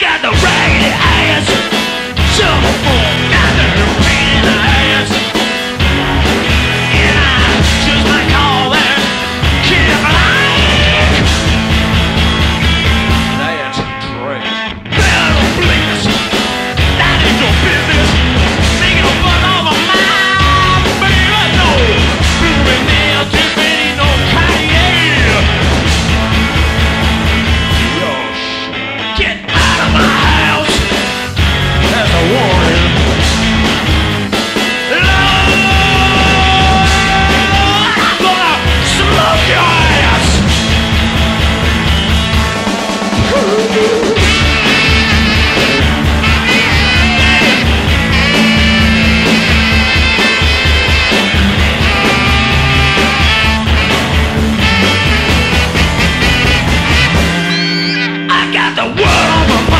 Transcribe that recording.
got the got the world on my mind.